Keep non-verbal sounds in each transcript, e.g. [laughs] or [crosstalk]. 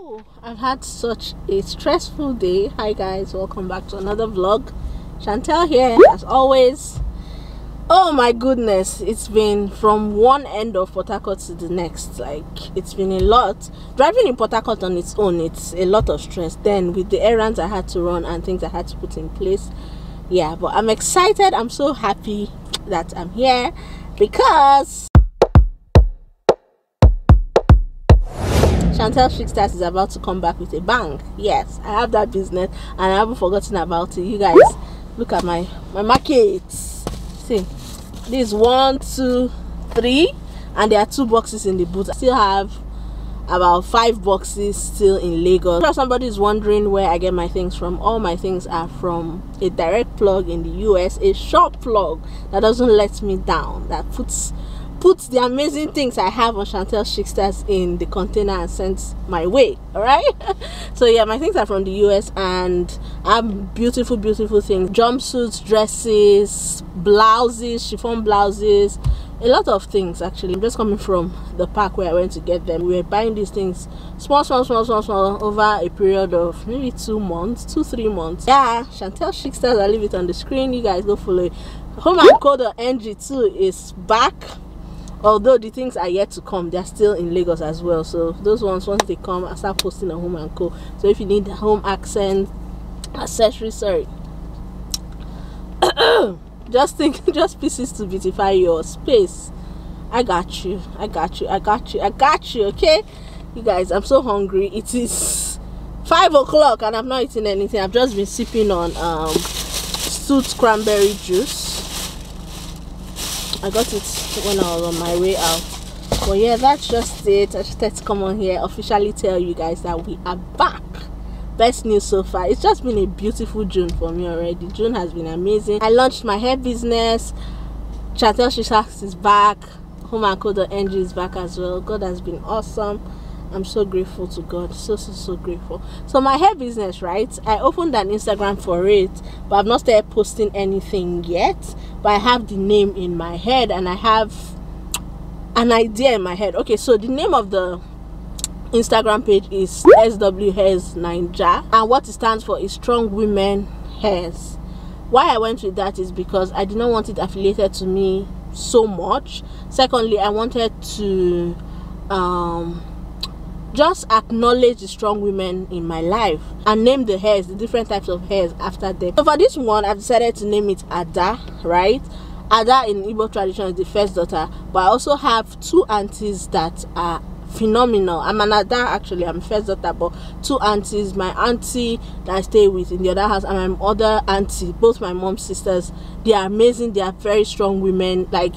Oh, I've had such a stressful day. Hi guys, welcome back to another vlog. Chantel here, as always. Oh my goodness, it's been from one end of Port Harcourt to the next. Like, it's been a lot. Driving in Port Harcourt on its own, it's a lot of stress. Then, with the errands I had to run and things I had to put in place, yeah. But I'm excited. I'm so happy that I'm here because Chantel Chicsters is about to come back with a bang. Yes, I have that business and I haven't forgotten about it. You guys, look at my my markets. See, this one, two, three, and there are two boxes in the boot. I still have about five boxes still in Lagos. If somebody is wondering where I get my things from, all my things are from a direct plug in the US, a shop plug that doesn't let me down, that puts put the amazing things I have on Chantel Chicsters in the container and sent my way. Alright? [laughs] so yeah, my things are from the US and I have beautiful, beautiful things. Jumpsuits, dresses, blouses, chiffon blouses, a lot of things actually. I'm just coming from the park where I went to get them. We were buying these things small, small, small, small, small over a period of maybe two months, two, three months. Yeah, Chantel Chicsters, I'll leave it on the screen. You guys go follow it. Home and Co NG2 is back although the things are yet to come they're still in lagos as well. So those ones once they come i start posting on home and co. So if you need home accent accessories sorry. [coughs] Just think [laughs] just pieces to beautify your space. I got you. I got you. I got you. I got you okay? You guys i'm so hungry. It is five o'clock and i've not eaten anything. I've just been sipping on um stewed cranberry juice I got it when I was on my way out. But yeah, that's just it. I just had to come on here officially tell you guys that we are back. Best news so far. It's just been a beautiful June for me already. June has been amazing. I launched my hair business. Chantel Shikstars is back. Home and Code.ng is back as well. God has been awesome. I'm so grateful to God. So, so, so grateful. So, my hair business, right? I opened an Instagram for it, but I've not started posting anything yet. But I have the name in my head and I have an idea in my head. Okay, so the name of the Instagram page is SW Hairs Naija, and what it stands for is Strong Women Hairs. Why I went with that is because I did not want it affiliated to me so much. Secondly, I wanted to um just acknowledge the strong women in my life and name the hairs the different types of hairs after them. So for this one i've decided to name it ada right? Ada in Igbo tradition is the first daughter but i also have two aunties that are phenomenal. I'm an ada actually. I'm first daughter but two aunties my auntie that i stay with in the other house and my other auntie both my mom's sisters they are amazing. They are very strong women. Like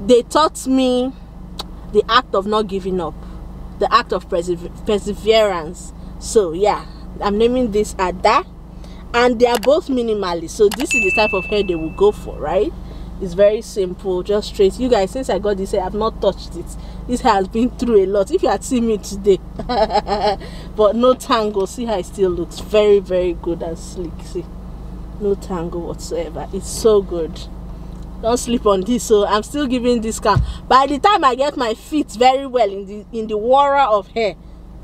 they taught me the act of not giving up the act of perseverance. So yeah i'm naming this ada and they are both minimalist so this is the type of hair they will go for right? It's very simple just straight. You guys since i got this hair i've not touched it. This has been through a lot. If you had seen me today [laughs] but no tangle see how it still looks. Very very good and sleek. See no tangle whatsoever. It's so good don't sleep on this so i'm still giving discount by the time i get my feet very well in the in the water of hair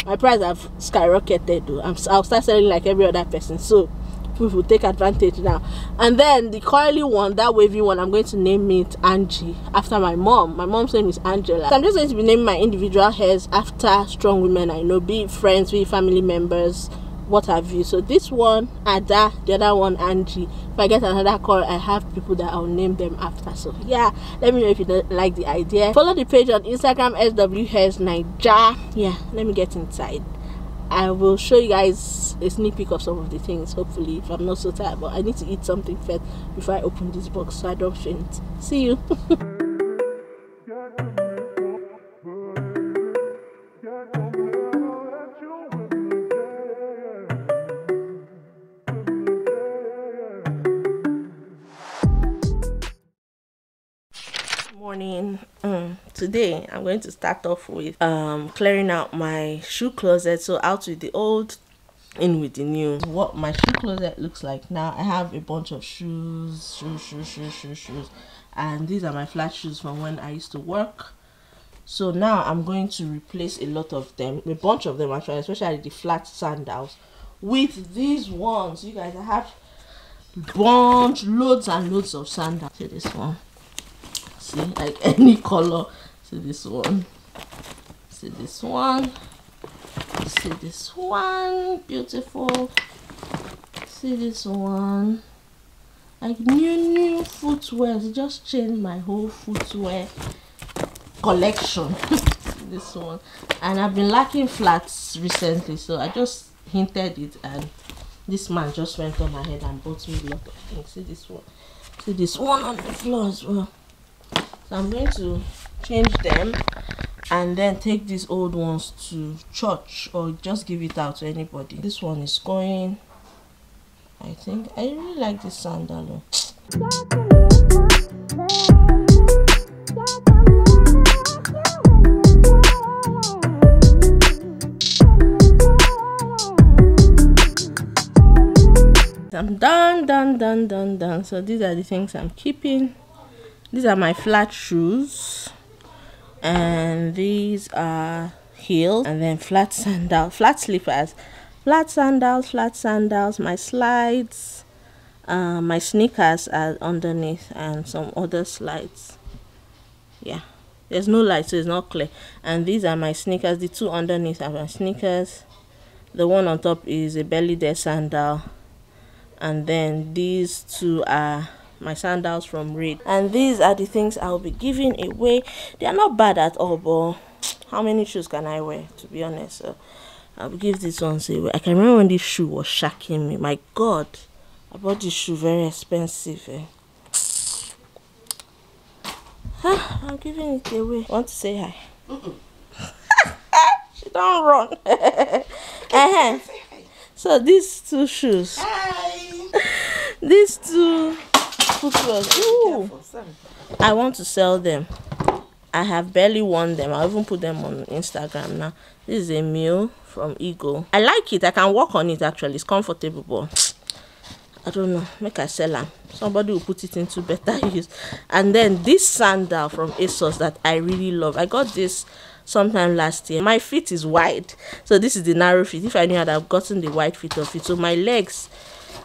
my price have skyrocketed though. I'm, i'll start selling like every other person. So people take advantage now. And then the curly one that wavy one i'm going to name it angie after my mom. My mom's name is angela. So i'm just going to be naming my individual hairs after strong women i know be friends be family members what have you. So this one ada the other one angie if i get another call i have people that i'll name them after. So yeah let me know if you like the idea. Follow the page on instagram swhairs naija yeah let me get inside. I will show you guys a sneak peek of some of the things hopefully if i'm not so tired but i need to eat something first before i open this box so i don't faint. See you [laughs] today i'm going to start off with um, clearing out my shoe closet. So out with the old in with the new. What my shoe closet looks like now i have a bunch of shoes shoes shoes shoes shoes shoes. And these are my flat shoes from when i used to work. So now i'm going to replace a lot of them a bunch of them actually especially the flat sandals with these ones. You guys i have bunch loads and loads of sandals. See this one. See like [laughs] any color see this one. See this one. See this one. Beautiful. See this one. Like new new footwear. It just changed my whole footwear collection. [laughs] This one. And i've been lacking flats recently so i just hinted it and this man just went on ahead and bought me a lot of things. See this one. See this one on the floor as well. So i'm going to change them and then take these old ones to church or just give it out to anybody this one is going i think i really like this sandal I'm done, done, done, done, done. So these are the things I'm keeping. These are my flat shoes. And these are heels. And then flat [laughs] sandals, flat slippers. Flat sandals, flat sandals, my slides. Uh, my sneakers are underneath and some other slides. Yeah. There's no light, so it's not clear. And these are my sneakers. The two underneath are my sneakers. The one on top is a belly there sandal and then these two are my sandals from Reed. And these are the things I'll be giving away. They are not bad at all but how many shoes can I wear to be honest? So I'll give this one away. I can remember when this shoe was shocking me. My god I bought this shoe very expensive eh? huh, I'm giving it away. Want to say hi? Mm -mm. [laughs] she don't run. [laughs] Uh -huh. so these two shoes. Hi. [laughs] These two ooh. I want to sell them. I have barely worn them. I even put them on instagram now. This is a meal from Ego. i like it. I can work on it actually. It's comfortable but i don't know. Make i sell them somebody will put it into better [laughs] use. And then this sandal from asos that i really love. I got this sometime last year. My feet is wide. So this is the narrow feet. If i knew i'd have gotten the wide feet of it. So my legs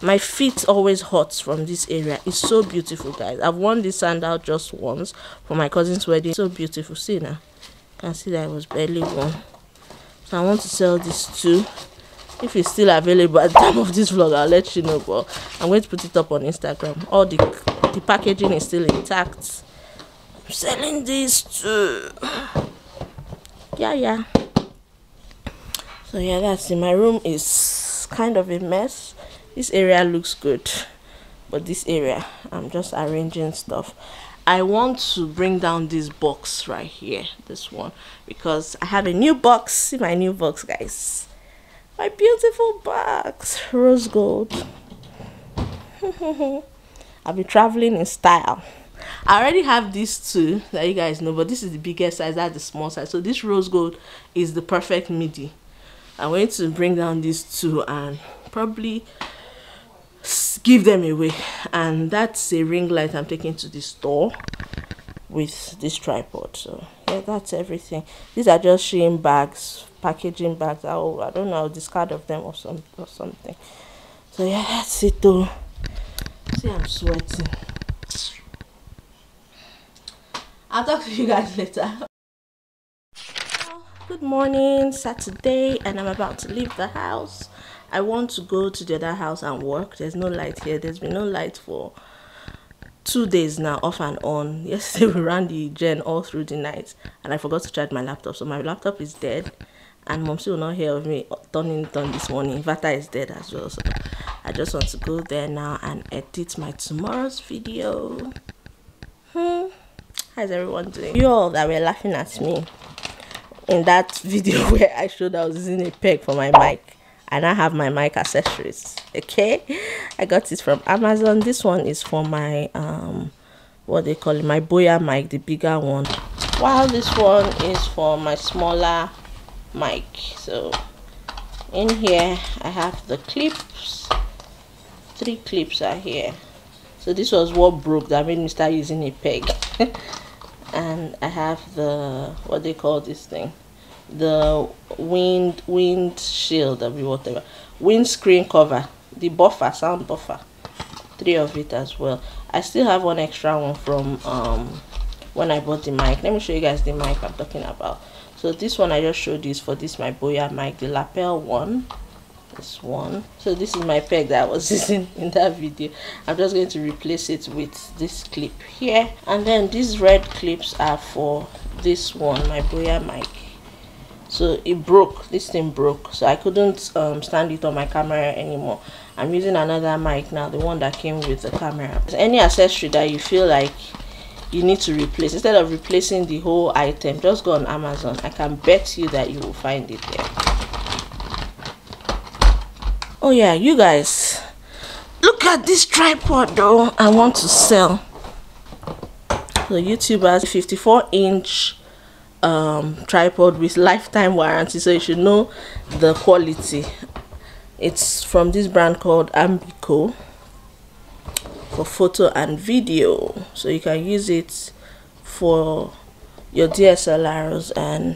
my feet always hurts from this area. It's so beautiful guys. I've worn this sandal just once for my cousin's wedding. So beautiful. See now. You can see that i was barely worn. So i want to sell this too. If it's still available at the time of this vlog i'll let you know but i'm going to put it up on instagram. All the the packaging is still intact. I'm selling this too. Yeah yeah. So yeah that's it. My room is kind of a mess this area looks good but this area i'm just arranging stuff. I want to bring down this box right here this one because i have a new box. See my new box guys? My beautiful box rose gold. [laughs] I'll be traveling in style. I already have these two that you guys know, but this is the biggest size, that's the small size. So this rose gold is the perfect midi. I'm going to bring down these two and probably give them away. And that's a ring light i'm taking to the store with this tripod. So yeah that's everything. These are just Shein bags packaging bags. Oh i don't know discard of them or some or something. So yeah that's it though. See i'm sweating. I'll talk to you guys [laughs] later. Good morning saturday and i'm about to leave the house I want to go to the other house and work. There's no light here. There's been no light for two days now, off and on. [laughs] Yesterday we ran the gen all through the night, and I forgot to charge my laptop. So my laptop is dead, and mom still not hear of me turning it on this morning. Vata is dead as well. So I just want to go there now and edit my tomorrow's video. Hmm. How's everyone doing? You all that were laughing at me in that [laughs] video where I showed I was using a peg for my mic and I have my mic accessories okay? I got it from Amazon. This one is for my um what they call it my Boya mic the bigger one. While this one is for my smaller mic. So in here I have the clips. Three clips are here. So this was what broke that made me start using a peg. [laughs] And I have the what they call this thing the wind wind shield or whatever windscreen cover the buffer sound buffer. Three of it as well. I still have one extra one from um when I bought the mic. Let me show you guys the mic I'm talking about. So this one I just showed you is for this my Boya mic the lapel one. This one. So this is my peg that I was [laughs] using in that video. I'm just going to replace it with this clip here. And then these red clips are for this one my Boya mic so it broke. This thing broke. So I couldn't um, stand it on my camera anymore. I'm using another mic now the one that came with the camera. Any accessory that you feel like you need to replace instead of replacing the whole item just go on Amazon. I can bet you that you will find it there. Oh yeah you guys. Look at this tripod though i want to sell. The youtubers 54 inch um, tripod with lifetime warranty so you should know the quality. It's from this brand called ambico for photo and video. So you can use it for your dslrs and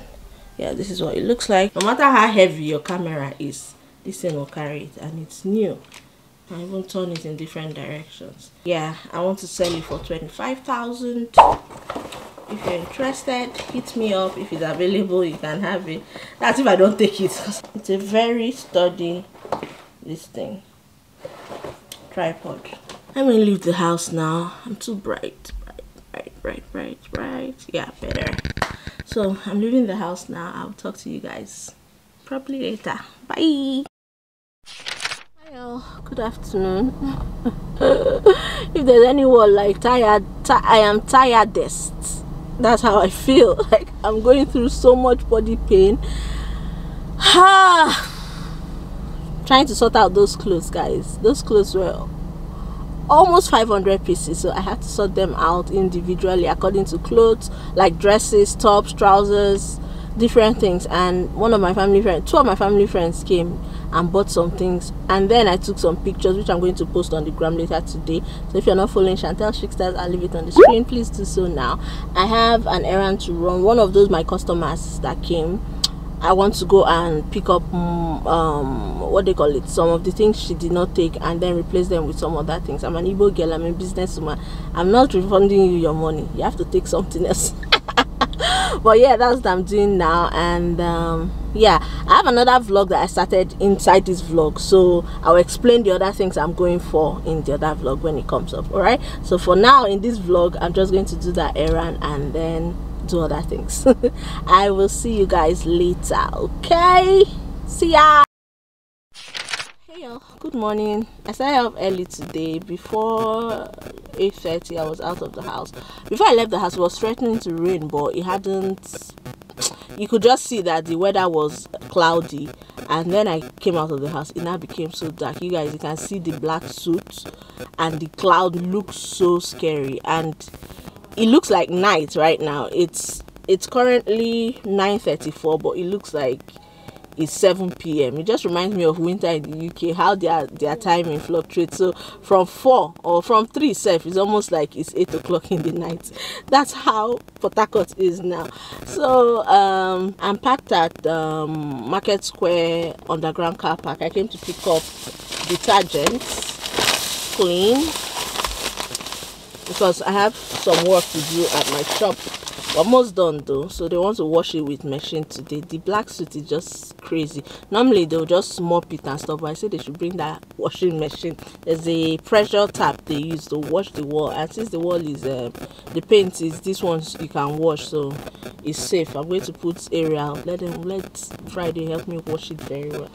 yeah this is what it looks like. No matter how heavy your camera is this thing will carry it and it's new. I even turn it in different directions. Yeah I want to sell it for 25,000 if you're interested hit me up. If it's available you can have it. That's if I don't take it. [laughs] It's a very sturdy this thing. Tripod. I'm gonna leave the house now. I'm too bright bright bright bright bright bright. Yeah better. So I'm leaving the house now. I'll talk to you guys probably later. Bye. Good afternoon. [laughs] If there's anyone like tired i am tiredest that's how i feel. [laughs] Like i'm going through so much body pain. [sighs] Trying to sort out those clothes guys. Those clothes were almost 500 pieces so i had to sort them out individually according to clothes like dresses tops trousers different things. And one of my family friends two of my family friends came and bought some things. And then i took some pictures which i'm going to post on the gram later today. So if you're not following chantel Stars, i'll leave it on the screen please do so now. I have an errand to run. One of those my customers that came I want to go and pick up mm, um, what they call it some of the things she did not take and then replace them with some other things. I'm an Igbo girl I'm a businesswoman. I'm not refunding you your money. You have to take something else [laughs] but yeah that's what i'm doing now. And um, yeah i have another vlog that i started inside this vlog. So i'll explain the other things i'm going for in the other vlog when it comes up all right so for now in this vlog i'm just going to do that errand and then do other things. [laughs] I will see you guys later okay? See ya good morning. I started off early today. Before 8.30 i was out of the house. Before i left the house it was threatening to rain but it hadn't you could just see that the weather was cloudy. And then i came out of the house it now became so dark. You guys you can see the black suit and the cloud looks so scary. And it looks like night right now. It's it's currently 9:34 but it looks like is 7 p.m. It just reminds me of winter in the UK, how their their timing fluctuates. So from 4 or from 3 self it's almost like it's 8 o'clock in the night. That's how Port is now. So um, I'm packed at um, Market Square Underground Car Park. I came to pick up detergents, clean, because I have some work to do at my shop almost done though. So they want to wash it with machine today. The black suit is just crazy. Normally they'll just mop it and stuff but i say they should bring that washing machine. There's a pressure tap they use to wash the wall and since the wall is um, the paint is this one you can wash so it's safe. I'm going to put Ariel let them let friday help me wash it very well.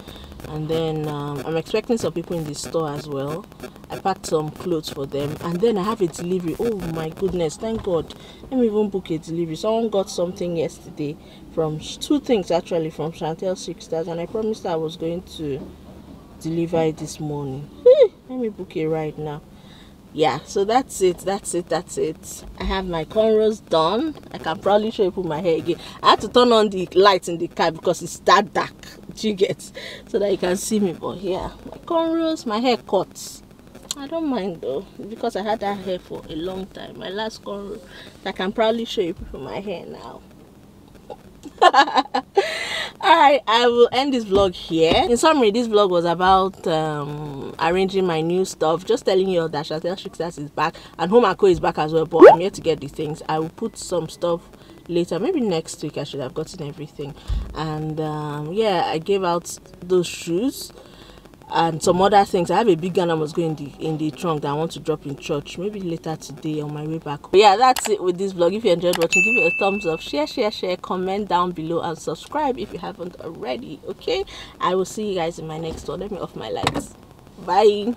And then um, i'm expecting some people in the store as well. I packed some clothes for them. And then i have a delivery. Oh my goodness thank god. Let me even book a delivery. Someone got something yesterday from two things actually from chantel stars and i promised i was going to deliver it this morning. Let me book it right now yeah so that's it that's it that's it i have my cornrows done i can probably show you put my hair again i had to turn on the lights in the car because it's that dark you get so that you can see me but yeah my cornrows my hair cut I don't mind though because I had that hair for a long time. My last cornrow. I can probably show you people my hair now. [laughs] Alright, I will end this vlog here. In summary, this vlog was about um, arranging my new stuff. Just telling you all that Chantel Chicsters is back and Home Co is back as well. But I'm here to get the things. I will put some stuff later maybe next week i should have gotten everything and um, yeah i gave out those shoes and some other things. I have a big gun I was going in the in the trunk that I want to drop in church maybe later today on my way back. But yeah, that's it with this vlog. If you enjoyed watching, give it a thumbs up, share, share, share, comment down below, and subscribe if you haven't already. Okay, I will see you guys in my next one. Let me off my lights. Bye.